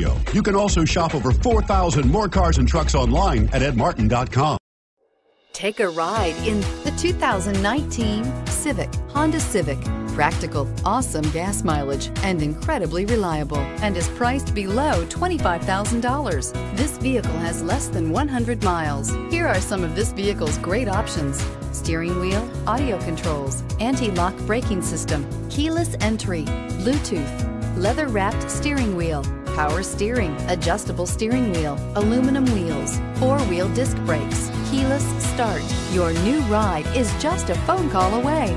video. You can also shop over 4,000 more cars and trucks online at edmartin.com. Take a ride in the 2019 Civic, Honda Civic. Practical, awesome gas mileage, and incredibly reliable, and is priced below $25,000. This vehicle has less than 100 miles. Here are some of this vehicle's great options. Steering wheel, audio controls, anti-lock braking system, keyless entry, Bluetooth, leather-wrapped steering wheel, power steering, adjustable steering wheel, aluminum wheels, four-wheel disc brakes, keyless start. Your new ride is just a phone call away.